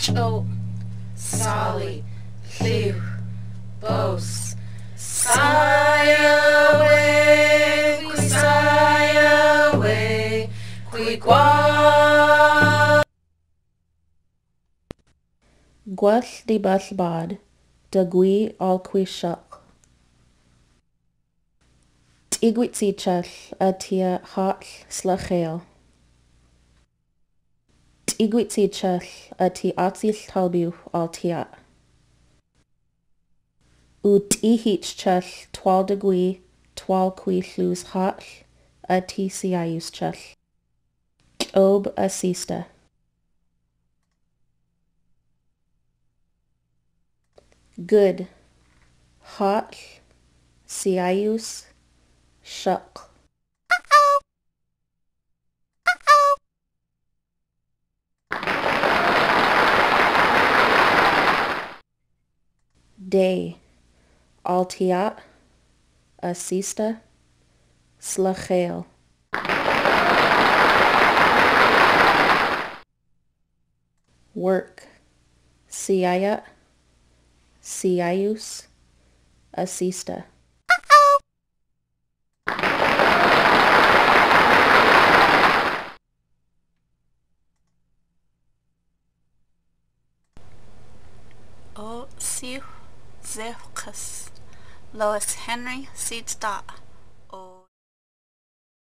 Cho, Sally, Liu, Bos, Sigh away, qui sigh away, qui qua. Gwell di ball bod, dy gwi all cwi siach. Tigwit si chell a tia hall slachel. Si chell a ti atil talbiw all tia. Ut i hich chell twal gwi, twal cwi llws hall a ti si chell. Ob a sista. Good. Hot. Siayus. Shuck. Day. Altiat. Asista. Slachel. Work. Siayat. Siayus. Asista. Oh, o siw zewchus. Lois Henry Seeds dot.